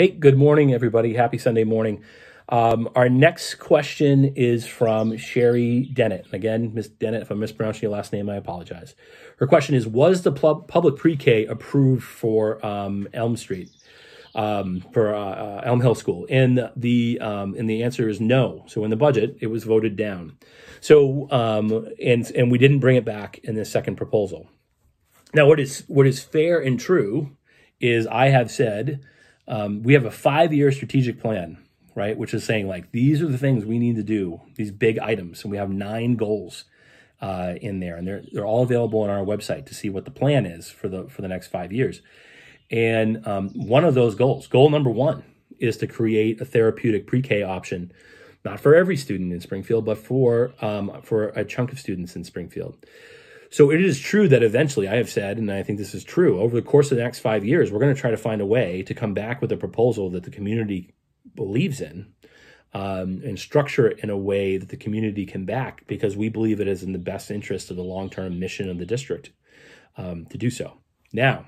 Hey, good morning, everybody. Happy Sunday morning. Um, our next question is from Sherry Dennett. Again, Miss Dennett, if I'm mispronouncing your last name, I apologize. Her question is Was the pub- public pre K approved for um, Elm Street? Um, for uh, uh, Elm Hill School, and the um, and the answer is no. So in the budget, it was voted down. So um, and and we didn't bring it back in the second proposal. Now, what is what is fair and true is I have said um, we have a five year strategic plan, right? Which is saying like these are the things we need to do, these big items, and we have nine goals uh, in there, and they're they're all available on our website to see what the plan is for the for the next five years. And um, one of those goals, goal number one, is to create a therapeutic pre-K option, not for every student in Springfield, but for um, for a chunk of students in Springfield. So it is true that eventually, I have said, and I think this is true, over the course of the next five years, we're going to try to find a way to come back with a proposal that the community believes in um, and structure it in a way that the community can back because we believe it is in the best interest of the long term mission of the district um, to do so. Now,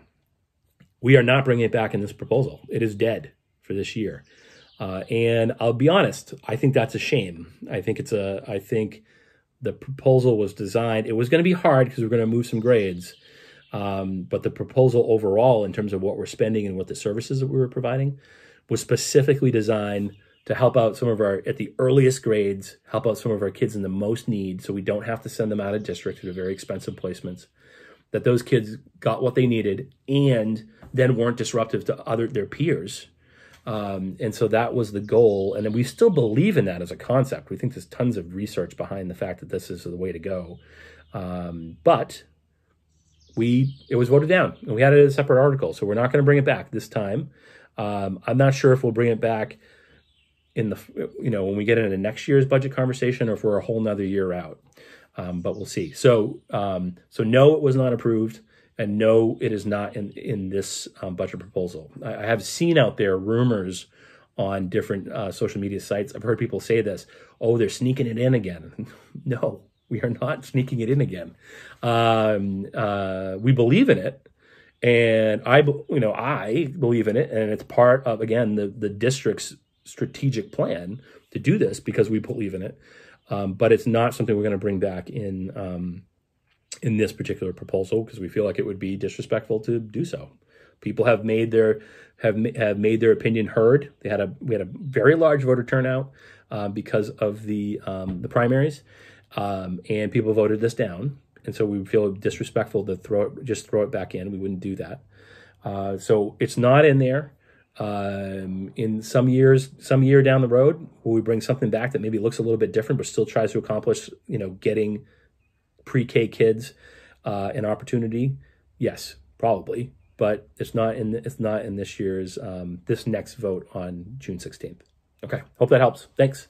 we are not bringing it back in this proposal, it is dead for this year. Uh, and I'll be honest, I think that's a shame. I think it's a, I think the proposal was designed. It was going to be hard because we're going to move some grades, um, but the proposal overall, in terms of what we're spending and what the services that we were providing, was specifically designed to help out some of our at the earliest grades, help out some of our kids in the most need, so we don't have to send them out of district to very expensive placements. That those kids got what they needed and then weren't disruptive to other their peers um, and so that was the goal. And we still believe in that as a concept. We think there's tons of research behind the fact that this is the way to go. Um, but we it was voted down and we had it as a separate article. So we're not going to bring it back this time. Um, I'm not sure if we'll bring it back in the you know when we get into next year's budget conversation or if we're a whole nother year out. Um, but we'll see. So um, so no, it was not approved and no, it is not in in this um, budget proposal. I, I, have seen out there rumors on different uh, social media sites. I've heard people say this: "Oh, they're sneaking it in again." no, we are not sneaking it in again. Um, uh, we believe in it, and I, you know, I believe in it, and it's part of again the the district's strategic plan to do this because we believe in it. Um, but it's not something we're going to bring back in um, in this particular proposal because we feel like it would be disrespectful to do so. People have made their have have made their opinion heard. They had a we had a very large voter turnout uh, because of the um, the primaries, um, and people voted this down. And so we feel disrespectful to throw it, just throw it back in. We wouldn't do that. Uh, so it's not in there. Um, in some years, some year down the road, will we bring something back that maybe looks a little bit different, but still tries to accomplish, you know, getting pre-K kids uh, an opportunity? Yes, probably, but it's not in it's not in this year's um, this next vote on June sixteenth. Okay, hope that helps. Thanks.